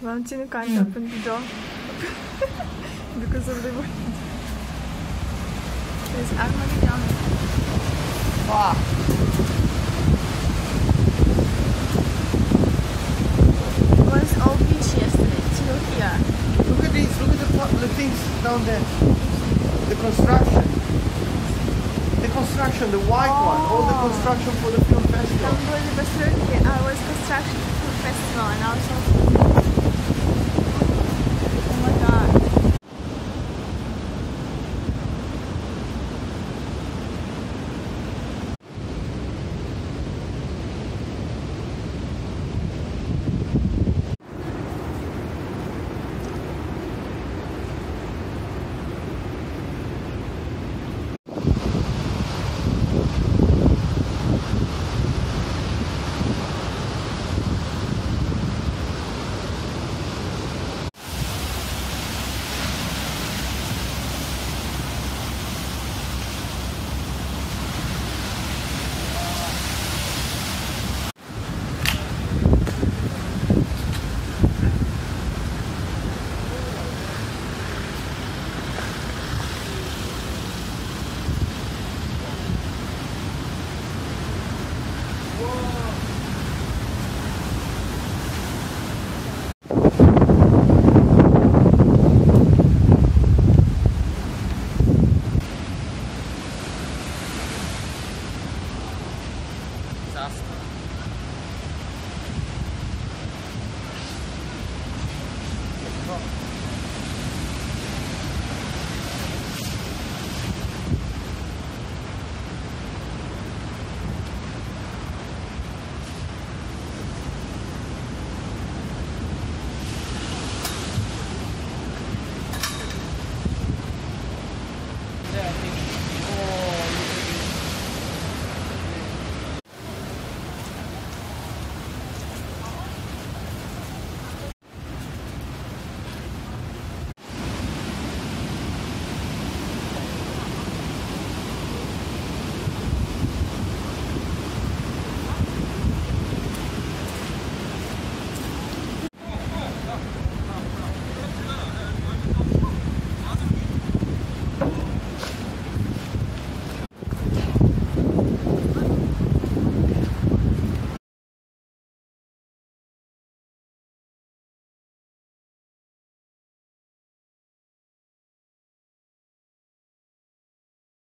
Valentina kind of opened the door because of the wind. There's Armageddon. Wow. It was all beach yesterday, here. Look at these, look at the, things down there. The construction. The construction, the white one, all the Oh. construction for the film festival. ます。Oh.